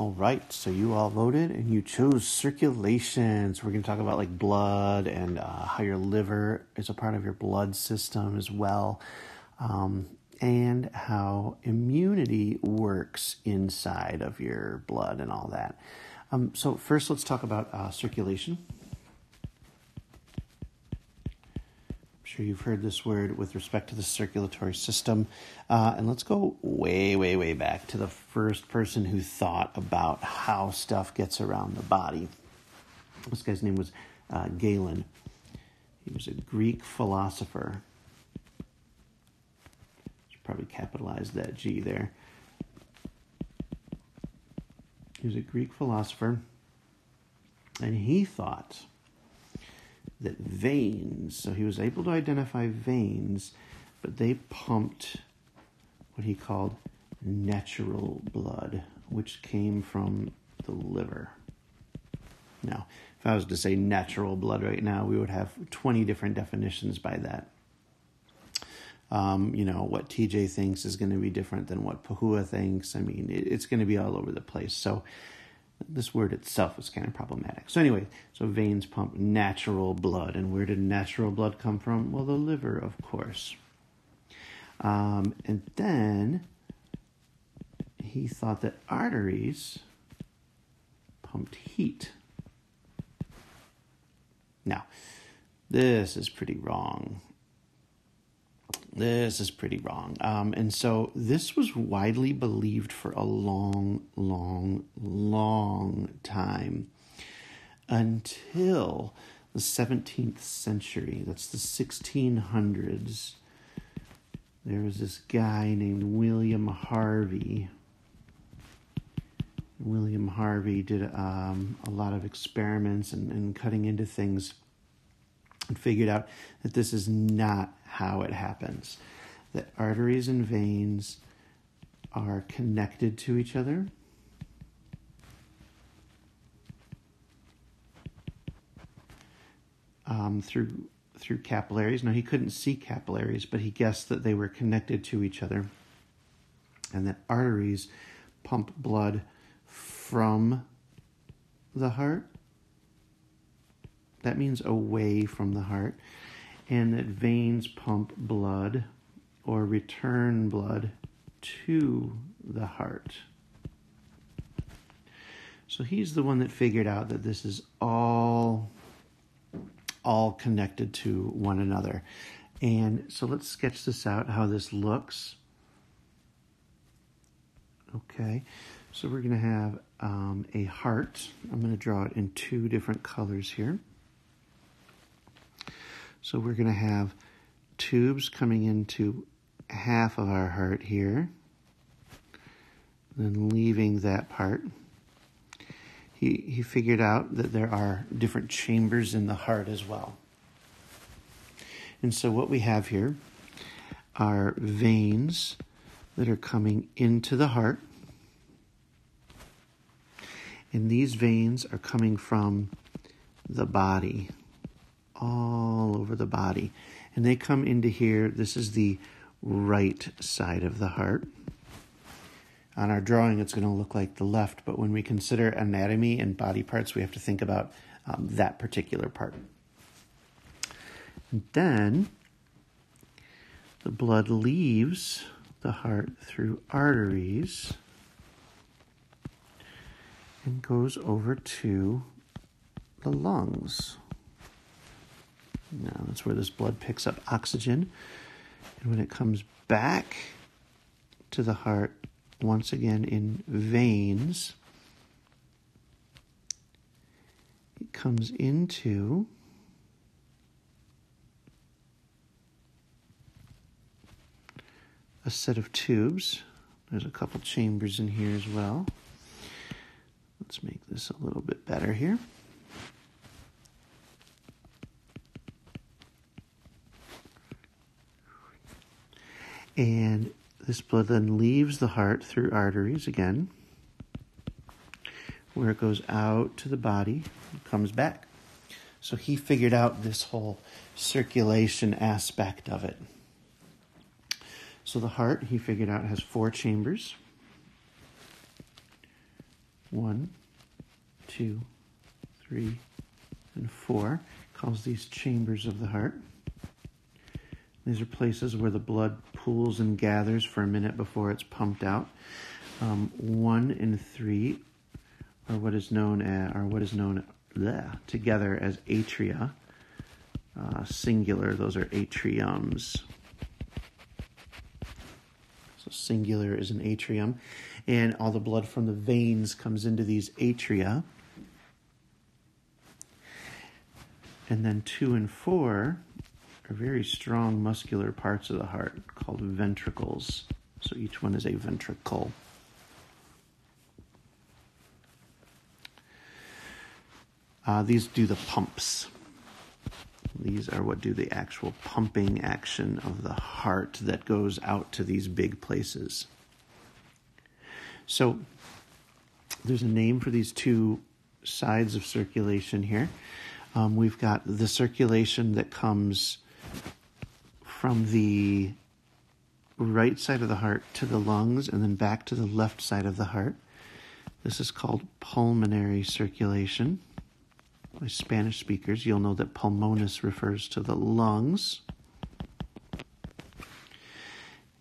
All right, so you all voted and you chose circulation. So we're going to talk about like blood and uh, how your liver is a part of your blood system as well, um, and how immunity works inside of your blood and all that. Um, so first, let's talk about uh, circulation. Sure you've heard this word with respect to the circulatory system. Uh, and let's go way, way, way back to the first person who thought about how stuff gets around the body. This guy's name was uh, Galen. He was a Greek philosopher. Should probably capitalize that G there. He was a Greek philosopher, and he thought that veins, so he was able to identify veins, but they pumped what he called natural blood, which came from the liver. Now, if I was to say natural blood right now, we would have 20 different definitions by that. Um, you know, what TJ thinks is going to be different than what Pahua thinks. I mean, it, it's going to be all over the place. So, this word itself is kind of problematic. So anyway, so veins pump natural blood, and where did natural blood come from? Well, the liver, of course. Um, and then he thought that arteries pumped heat. Now, this is pretty wrong this is pretty wrong. Um, and so this was widely believed for a long, long, long time until the 17th century. That's the 1600s. There was this guy named William Harvey. William Harvey did um, a lot of experiments and, and cutting into things and figured out that this is not how it happens. That arteries and veins are connected to each other. Um, through through capillaries. Now he couldn't see capillaries, but he guessed that they were connected to each other, and that arteries pump blood from the heart that means away from the heart. And that veins pump blood or return blood to the heart. So he's the one that figured out that this is all all connected to one another. And so let's sketch this out how this looks. Okay, so we're going to have um, a heart. I'm going to draw it in two different colors here. So we're going to have tubes coming into half of our heart here, then leaving that part. He, he figured out that there are different chambers in the heart as well. And so what we have here are veins that are coming into the heart. And these veins are coming from the body all over the body. And they come into here. This is the right side of the heart. On our drawing, it's going to look like the left, but when we consider anatomy and body parts, we have to think about um, that particular part. And then the blood leaves the heart through arteries and goes over to the lungs. Now that's where this blood picks up oxygen. And when it comes back to the heart, once again in veins, it comes into a set of tubes. There's a couple chambers in here as well. Let's make this a little bit better here. And this blood then leaves the heart through arteries again, where it goes out to the body and comes back. So he figured out this whole circulation aspect of it. So the heart, he figured out, has four chambers. one, two, three, and four. Calls these chambers of the heart. These are places where the blood pools and gathers for a minute before it's pumped out. Um, one and three are what is known as, are what is known bleh, together as atria. Uh, singular, those are atriums. So singular is an atrium, and all the blood from the veins comes into these atria. And then two and four are very strong muscular parts of the heart called ventricles. So each one is a ventricle. Uh, these do the pumps. These are what do the actual pumping action of the heart that goes out to these big places. So there's a name for these two sides of circulation here. Um, we've got the circulation that comes from the right side of the heart to the lungs and then back to the left side of the heart. This is called pulmonary circulation. By Spanish speakers, you'll know that pulmonis refers to the lungs.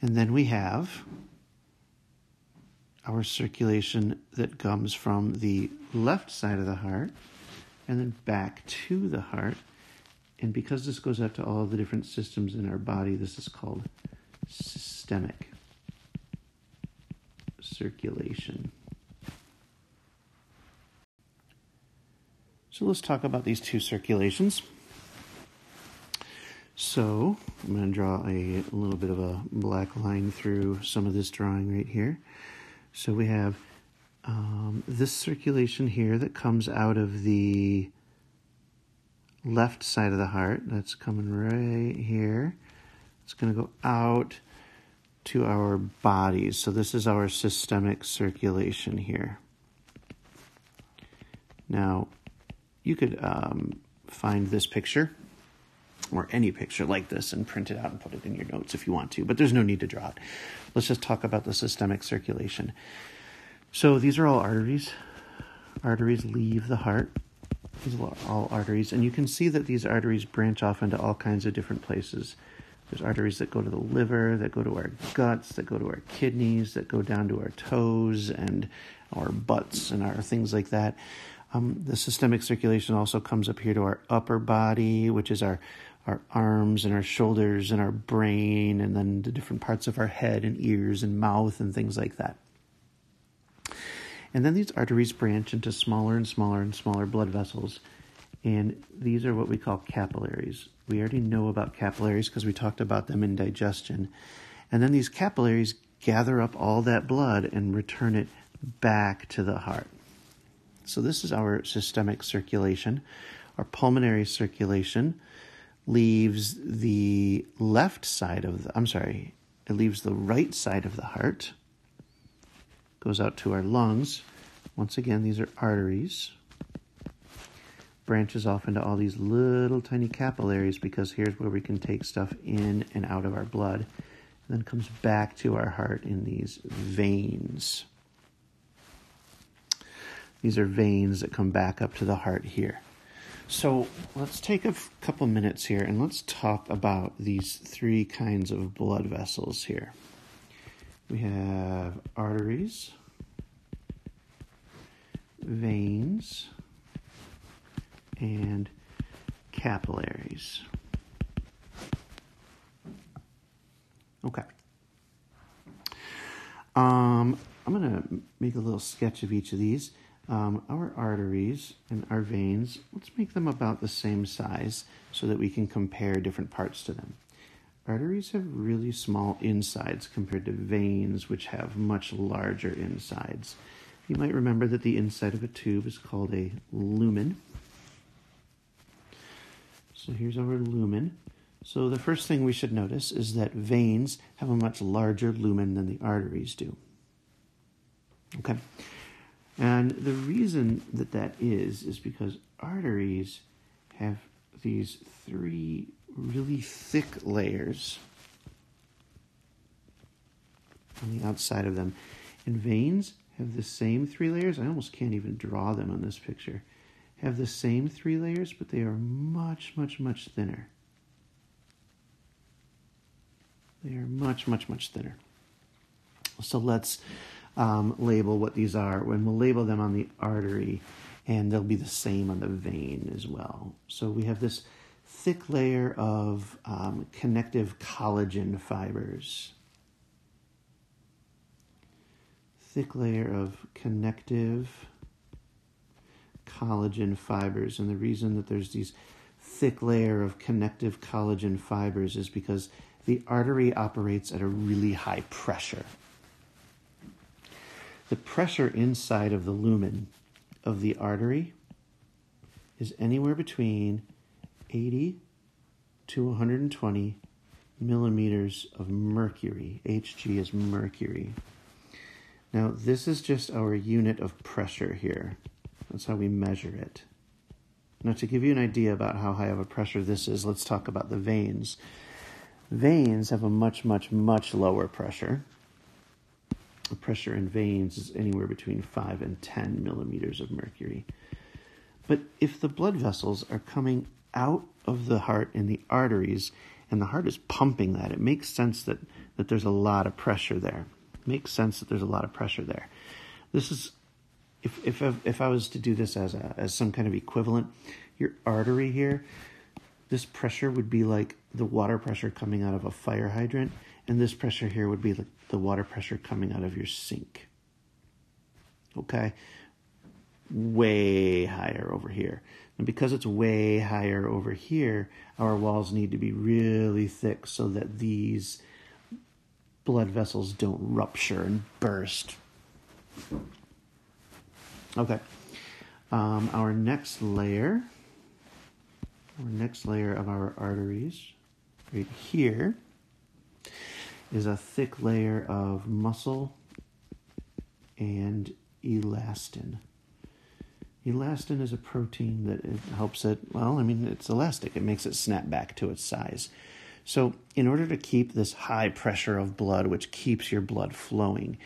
And then we have our circulation that comes from the left side of the heart and then back to the heart. And because this goes out to all the different systems in our body, this is called systemic circulation. So let's talk about these two circulations. So I'm going to draw a, little bit of a black line through some of this drawing right here. So we have um, this circulation here that comes out of the left side of the heart. That's coming right here. It's going to go out to our bodies. So this is our systemic circulation here. Now, you could um, find this picture or any picture like this and print it out and put it in your notes if you want to, but there's no need to draw it. Let's just talk about the systemic circulation. So these are all arteries. Arteries leave the heart. These are all arteries, and you can see that these arteries branch off into all kinds of different places. There's arteries that go to the liver, that go to our guts, that go to our kidneys, that go down to our toes and our butts and our things like that. Um, the systemic circulation also comes up here to our upper body, which is our our arms and our shoulders and our brain, and then the different parts of our head and ears and mouth and things like that. And then these arteries branch into smaller and smaller and smaller blood vessels, and these are what we call capillaries. We already know about capillaries because we talked about them in digestion. And then these capillaries gather up all that blood and return it back to the heart. So this is our systemic circulation. Our pulmonary circulation leaves the left side of the, I'm sorry, it leaves the right side of the heart, goes out to our lungs. Once again, these are arteries. Branches off into all these little tiny capillaries because here's where we can take stuff in and out of our blood. And then comes back to our heart in these veins. These are veins that come back up to the heart here. So let's take a couple minutes here and let's talk about these three kinds of blood vessels here. We have arteries, veins, and capillaries. Okay. Um, I'm going to make a little sketch of each of these um, our arteries and our veins, let's make them about the same size so that we can compare different parts to them. Arteries have really small insides compared to veins, which have much larger insides. You might remember that the inside of a tube is called a lumen. So here's our lumen. So the first thing we should notice is that veins have a much larger lumen than the arteries do. Okay. And the reason that that is, is because arteries have these three really thick layers on the outside of them, and veins have the same three layers. I almost can't even draw them on this picture. Have the same three layers, but they are much, much, much thinner. They are much, much, much thinner. So let's um, label what these are. When we'll label them on the artery, and they'll be the same on the vein as well. So we have this thick layer of um, connective collagen fibers. Thick layer of connective collagen fibers. And the reason that there's these thick layer of connective collagen fibers is because the artery operates at a really high pressure. The pressure inside of the lumen of the artery is anywhere between 80 to 120 millimeters of mercury. Hg is mercury. Now, this is just our unit of pressure here. That's how we measure it. Now, to give you an idea about how high of a pressure this is, let's talk about the veins. Veins have a much, much, much lower pressure. The pressure in veins is anywhere between 5 and 10 millimeters of mercury. But if the blood vessels are coming out of the heart in the arteries and the heart is pumping that, it makes sense that, that there's a lot of pressure there. Makes sense that there's a lot of pressure there. This is if if if I was to do this as a as some kind of equivalent, your artery here this pressure would be like the water pressure coming out of a fire hydrant, and this pressure here would be like the water pressure coming out of your sink. Okay? Way higher over here. And because it's way higher over here, our walls need to be really thick so that these blood vessels don't rupture and burst. Okay. Um, our next layer our next layer of our arteries, right here, is a thick layer of muscle and elastin. Elastin is a protein that helps it, well, I mean, it's elastic. It makes it snap back to its size. So, in order to keep this high pressure of blood, which keeps your blood flowing,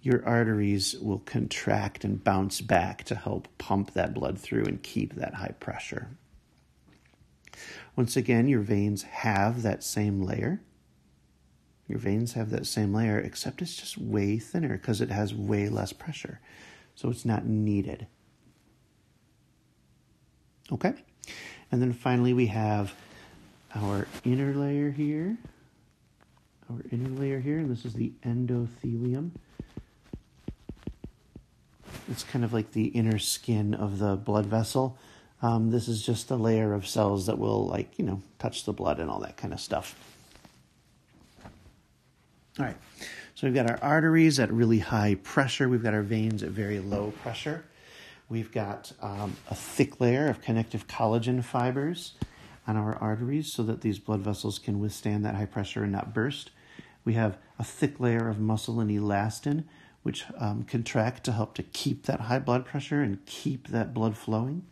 your arteries will contract and bounce back to help pump that blood through and keep that high pressure. Once again, your veins have that same layer. Your veins have that same layer, except it's just way thinner because it has way less pressure. So it's not needed. Okay? And then finally, we have our inner layer here. Our inner layer here, and this is the endothelium. It's kind of like the inner skin of the blood vessel. Um, this is just a layer of cells that will, like, you know, touch the blood and all that kind of stuff. All right, so we've got our arteries at really high pressure, we've got our veins at very low pressure. We've got um, a thick layer of connective collagen fibers on our arteries so that these blood vessels can withstand that high pressure and not burst. We have a thick layer of muscle and elastin, which um, contract to help to keep that high blood pressure and keep that blood flowing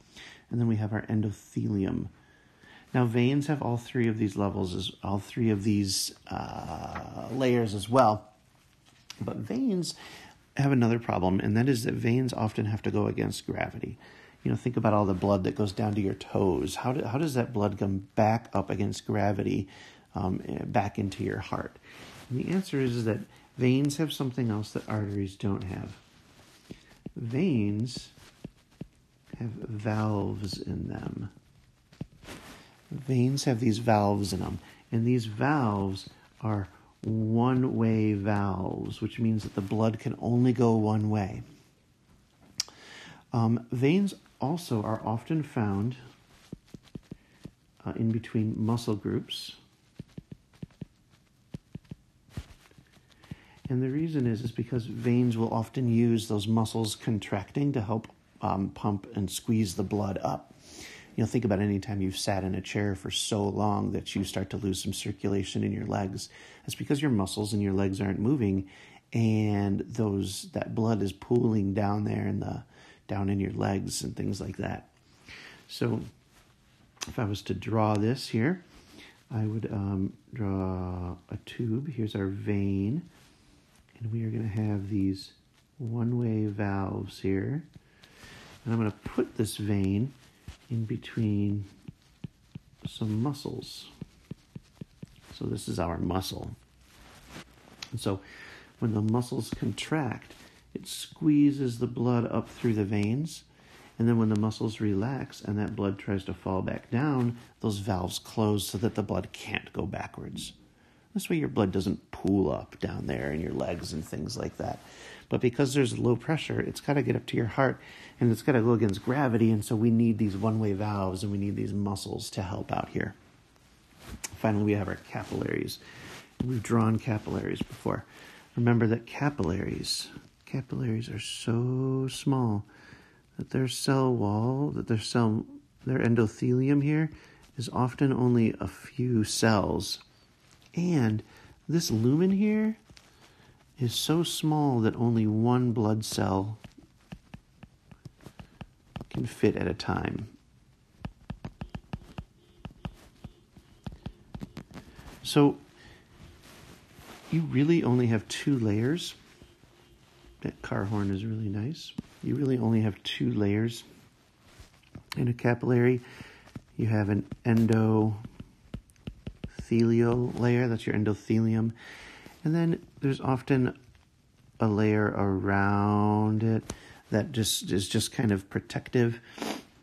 and then we have our endothelium. Now, veins have all three of these levels, as all three of these uh, layers as well. But veins have another problem, and that is that veins often have to go against gravity. You know, think about all the blood that goes down to your toes. How, do, how does that blood come back up against gravity um, back into your heart? And the answer is that veins have something else that arteries don't have. Veins have valves in them. Veins have these valves in them, and these valves are one way valves, which means that the blood can only go one way. Um, veins also are often found uh, in between muscle groups. And the reason is is because veins will often use those muscles contracting to help um, pump and squeeze the blood up. You know, think about any time you've sat in a chair for so long that you start to lose some circulation in your legs. That's because your muscles and your legs aren't moving, and those that blood is pooling down there in the down in your legs and things like that. So, if I was to draw this here, I would um, draw a tube. Here's our vein, and we are going to have these one-way valves here. And I'm going to put this vein in between some muscles. So this is our muscle. And so when the muscles contract, it squeezes the blood up through the veins. And then when the muscles relax and that blood tries to fall back down, those valves close so that the blood can't go backwards. This way your blood doesn't pool up down there in your legs and things like that. But because there's low pressure, it's got to get up to your heart and it's got to go against gravity. And so we need these one way valves and we need these muscles to help out here. Finally, we have our capillaries. We've drawn capillaries before. Remember that capillaries, capillaries are so small that their cell wall, that their cell, their endothelium here is often only a few cells. And this lumen here is so small that only one blood cell can fit at a time. So you really only have two layers. That car horn is really nice. You really only have two layers in a capillary. You have an endothelial layer, that's your endothelium. And then there's often a layer around it that just is just kind of protective.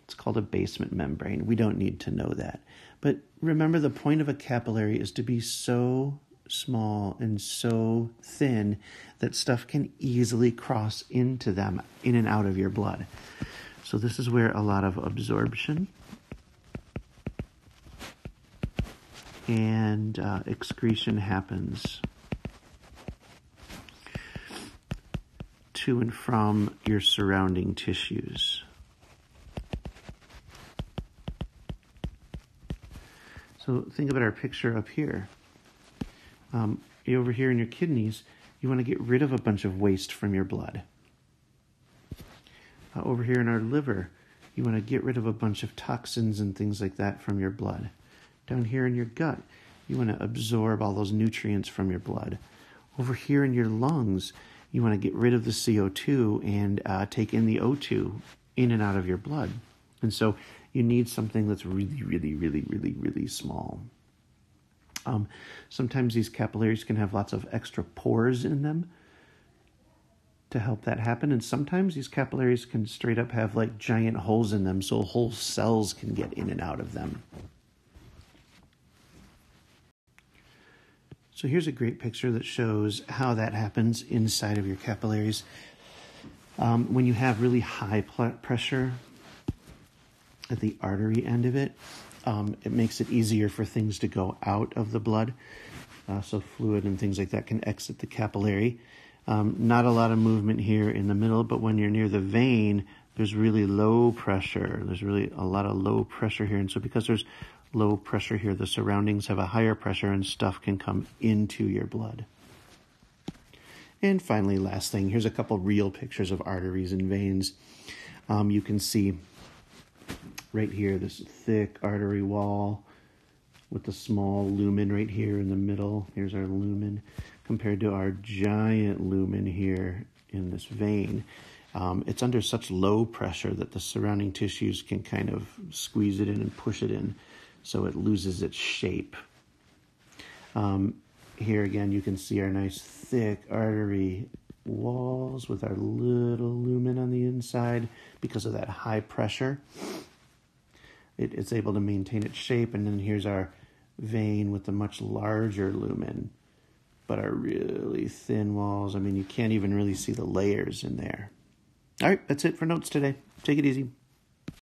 It's called a basement membrane. We don't need to know that. But remember, the point of a capillary is to be so small and so thin that stuff can easily cross into them, in and out of your blood. So, this is where a lot of absorption and uh, excretion happens to and from your surrounding tissues. So think about our picture up here. Um, over here in your kidneys, you want to get rid of a bunch of waste from your blood. Uh, over here in our liver, you want to get rid of a bunch of toxins and things like that from your blood. Down here in your gut, you want to absorb all those nutrients from your blood. Over here in your lungs, you want to get rid of the CO2 and uh, take in the O2 in and out of your blood. And so you need something that's really, really, really, really, really small. Um, sometimes these capillaries can have lots of extra pores in them to help that happen. And sometimes these capillaries can straight up have like giant holes in them so whole cells can get in and out of them. So here's a great picture that shows how that happens inside of your capillaries. Um, when you have really high pressure, at the artery end of it. Um, it makes it easier for things to go out of the blood. Uh, so fluid and things like that can exit the capillary. Um, not a lot of movement here in the middle, but when you're near the vein, there's really low pressure. There's really a lot of low pressure here. And so because there's low pressure here, the surroundings have a higher pressure and stuff can come into your blood. And finally, last thing, here's a couple real pictures of arteries and veins. Um, you can see right here, this thick artery wall with the small lumen right here in the middle. Here's our lumen compared to our giant lumen here in this vein. Um, it's under such low pressure that the surrounding tissues can kind of squeeze it in and push it in so it loses its shape. Um, here again, you can see our nice thick artery walls with our little lumen on the inside because of that high pressure it, it's able to maintain its shape. And then here's our vein with the much larger lumen, but our really thin walls. I mean, you can't even really see the layers in there. All right, that's it for notes today. Take it easy.